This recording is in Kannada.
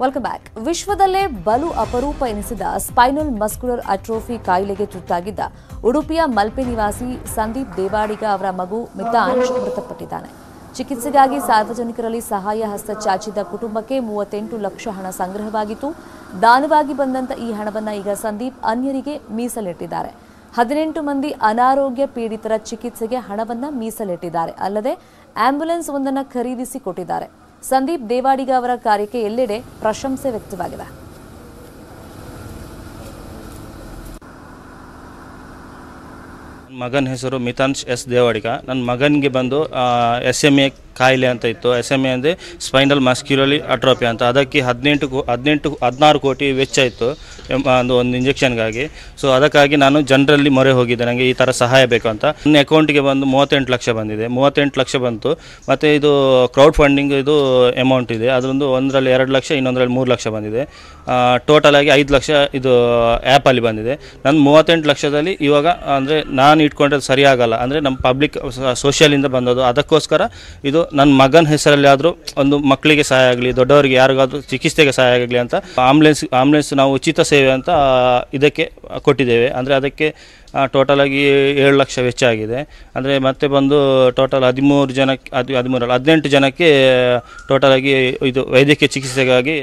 ವೆಲ್ಕಮ್ ಬ್ಯಾಕ್ ವಿಶ್ವದಲ್ಲೇ ಬಲು ಅಪರೂಪ ಎನಿಸಿದ ಸ್ಪೈನಲ್ ಮಸ್ಕ್ಯುಲರ್ ಅಟ್ರೋಫಿ ಕಾಯಿಲೆಗೆ ತುತ್ತಾಗಿದ್ದ ಉಡುಪಿಯ ಮಲ್ಪೆ ನಿವಾಸಿ ಸಂದೀಪ್ ದೇವಾಡಿಗ ಅವರ ಮಗು ಮಿತಾಂಶ್ ಮೃತಪಟ್ಟಿದ್ದಾನೆ. ಚಿಕಿತ್ಸೆಗಾಗಿ ಸಾರ್ವಜನಿಕರಲ್ಲಿ ಸಹಾಯ ಹಸ್ತ ಚಾಚಿದ್ದ ಕುಟುಂಬಕ್ಕೆ ಮೂವತ್ತೆಂಟು ಲಕ್ಷ ಹಣ ಸಂಗ್ರಹವಾಗಿತ್ತು. ದಾನವಾಗಿ ಬಂದಂತ ಈ ಹಣವನ್ನು ಈಗ ಸಂದೀಪ್ ಅನ್ಯರಿಗೆ ಮೀಸಲಿಟ್ಟಿದ್ದಾರೆ. ಹದಿನೆಂಟು ಮಂದಿ ಅನಾರೋಗ್ಯ ಪೀಡಿತರ ಚಿಕಿತ್ಸೆಗೆ ಹಣವನ್ನ ಮೀಸಲಿಟ್ಟಿದ್ದಾರೆ. ಅಲ್ಲದೆ ಆಂಬ್ಯುಲೆನ್ಸ್ ಒಂದನ್ನು ಖರೀದಿಸಿ ಕೊಟ್ಟಿದ್ದಾರೆ. ಸಂದೀಪ್ ದೇವಾಡಿಗ ಅವರ ಕಾರ್ಯಕ್ಕೆ ಎಲ್ಲೆಡೆ ಪ್ರಶಂಸೆ ವ್ಯಕ್ತವಾಗಿದೆ. ಮಗನ ಹೆಸರು ಮಿತಾನ್ಶ್ ಎಸ್ ದೇವಾಡಿಗ. ನನ್ನ ಮಗನಿಗೆ ಬಂದು ಎಸ್ ಎಂ ಎ ಕಾಯಿಲೆ ಅಂತ ಇತ್ತು. ಎಸ್ ಎಂ ಎ ಅಂದರೆ ಸ್ಪೈನಲ್ ಮಸ್ಕ್ಯುಲಲಿ ಅಟ್ರೋಪಿ ಅಂತ. ಅದಕ್ಕೆ ಹದಿನೆಂಟು ಕೋ ಹದಿನೆಂಟು, ಹದಿನಾರು ಕೋಟಿ ವೆಚ್ಚ ಇತ್ತು ಒಂದು ಒಂದು ಇಂಜೆಕ್ಷನ್ಗಾಗಿ ಸೊ ಅದಕ್ಕಾಗಿ ನಾನು ಜನರಲ್ಲಿ ಮೊರೆ ಹೋಗಿದ್ದೆ. ನನಗೆ ಈ ಥರ ಸಹಾಯ ಬೇಕು ಅಂತ. ನನ್ನ ಅಕೌಂಟಿಗೆ ಬಂದು ಮೂವತ್ತೆಂಟು ಲಕ್ಷ ಬಂದಿದೆ. ಮೂವತ್ತೆಂಟು ಲಕ್ಷ ಬಂತು. ಮತ್ತು ಇದು ಕ್ರೌಡ್ ಫಂಡಿಂಗ್ ಇದು ಅಮೌಂಟ್ ಇದೆ. ಅದರೊಂದು ಒಂದರಲ್ಲಿ ಎರಡು ಲಕ್ಷ, ಇನ್ನೊಂದರಲ್ಲಿ ಮೂರು ಲಕ್ಷ ಬಂದಿದೆ. ಟೋಟಲ್ ಆಗಿ ಐದು ಲಕ್ಷ ಇದು ಆ್ಯಪಲ್ಲಿ ಬಂದಿದೆ. ನನ್ನ ಮೂವತ್ತೆಂಟು ಲಕ್ಷದಲ್ಲಿ ಇವಾಗ ಅಂದರೆ ನಾನು ಇಟ್ಕೊಂಡ್ರೆ ಸರಿಯಾಗಲ್ಲ. ಅಂದರೆ ನಮ್ಮ ಪಬ್ಲಿಕ್ ಸೋಷಿಯಲಿಂದ ಬಂದದ್ದು. ಅದಕ್ಕೋಸ್ಕರ ಇದು ನನ್ನ ಮಗನ ಹೆಸರಲ್ಲಿ ಆದರೂ ಒಂದು ಮಕ್ಕಳಿಗೆ ಸಹಾಯ ಆಗಲಿ, ದೊಡ್ಡವರಿಗೆ ಯಾರಿಗಾದರೂ ಚಿಕಿತ್ಸೆಗೆ ಸಹಾಯ ಆಗಲಿ ಅಂತ ಆಂಬುಲೆನ್ಸ್ ಆಂಬುಲೆನ್ಸ್ ನಾವು ಉಚಿತ ಸೇವೆ ಅಂತ ಇದಕ್ಕೆ ಕೊಟ್ಟಿದ್ದೇವೆ. ಅಂದರೆ ಅದಕ್ಕೆ ಟೋಟಲ್ ಆಗಿ ಏಳು ಲಕ್ಷ ವೆಚ್ಚ ಆಗಿದೆ. ಅಂದರೆ ಮತ್ತೆ ಬಂದು ಟೋಟಲ್ ಹದಿಮೂರು ಜನಕ್ಕೆ, ಅದು ಹದಿಮೂರಲ್ಲ, ಹದಿನೆಂಟು ಜನಕ್ಕೆ ಟೋಟಲ್ ಆಗಿ ಇದು ವೈದ್ಯಕೀಯ ಚಿಕಿತ್ಸೆಗಾಗಿ